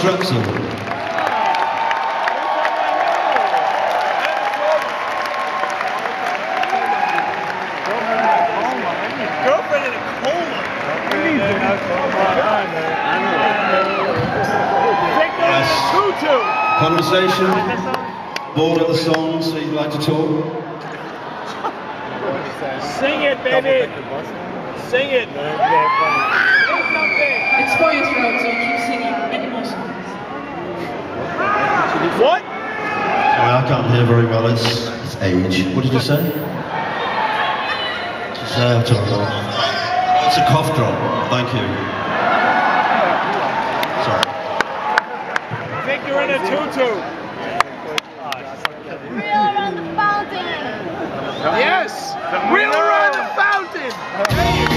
Strepsil. Girlfriend in a coma. Yes. Tutu. Conversation. Bored of the song, so you'd like to talk? Sing it, baby. Sing it. It's for your throat, What? Sorry, I can't hear very well. It's, it's age. What did you say? Say I don't know. It's a cough drop. Thank you. Sorry. Think you're in a tutu. Reel around the fountain. Yes. Wheel around the fountain.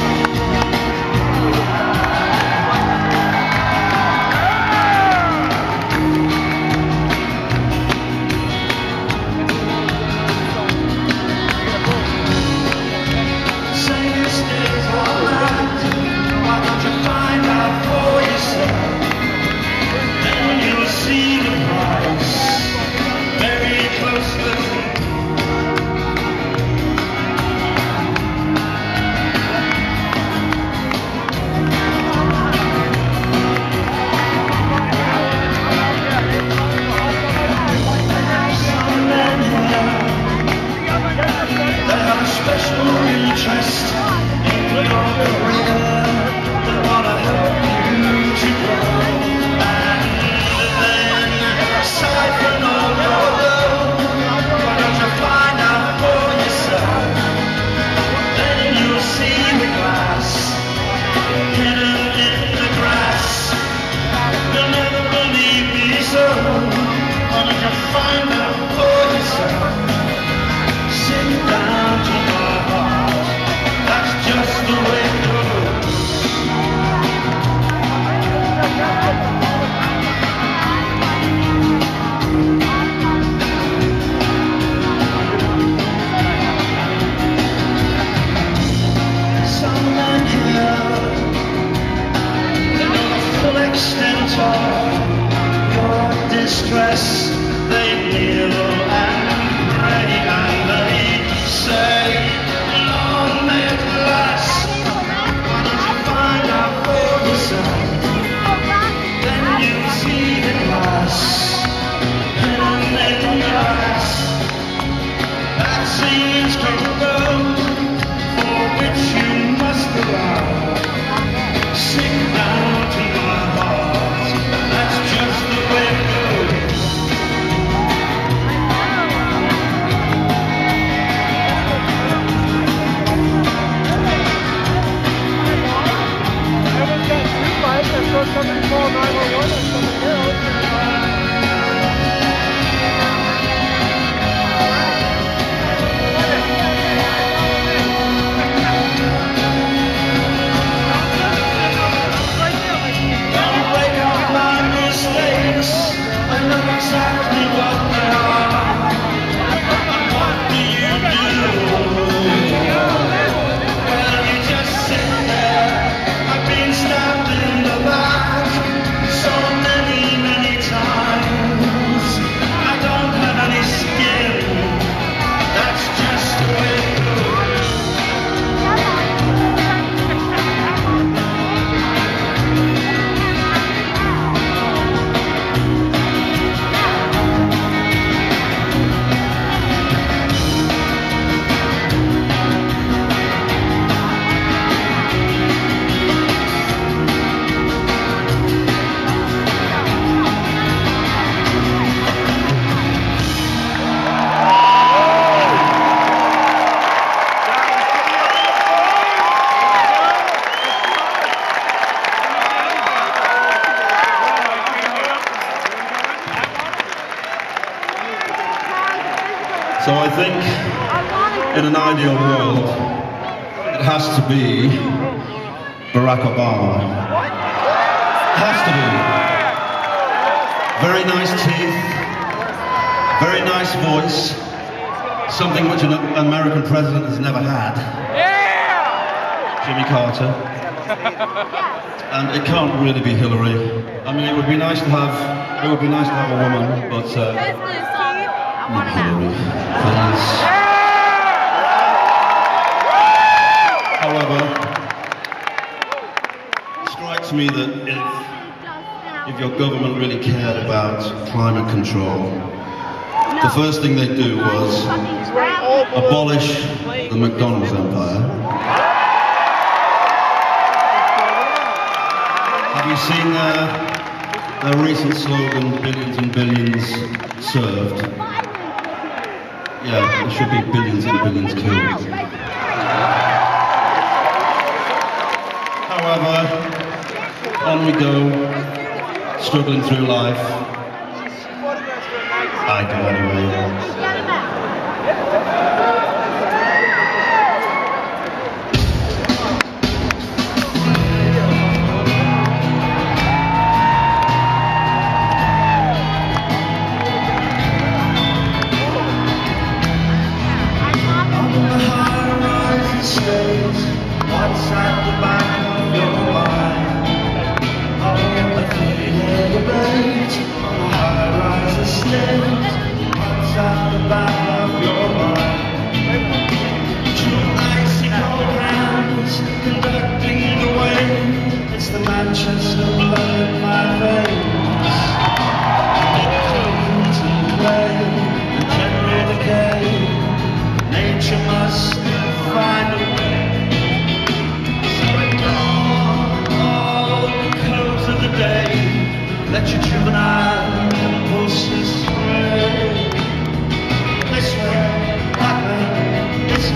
You? Then you'll see the glass. has to be Barack Obama. Has to be. Very nice teeth, very nice voice, something which an American president has never had. Jimmy Carter. And it can't really be Hillary. I mean, it would be nice to have, it would be nice to have a woman, but uh, not Hillary. Please. However, it strikes me that if, if your government really cared about climate control, the first thing they'd do was abolish the McDonald's empire. Have you seen uh, their, recent slogan, billions and billions served? Yeah, it should be billions and billions killed. however, on we go, struggling through life. I do anyway.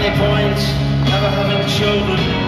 brownie points, never having children.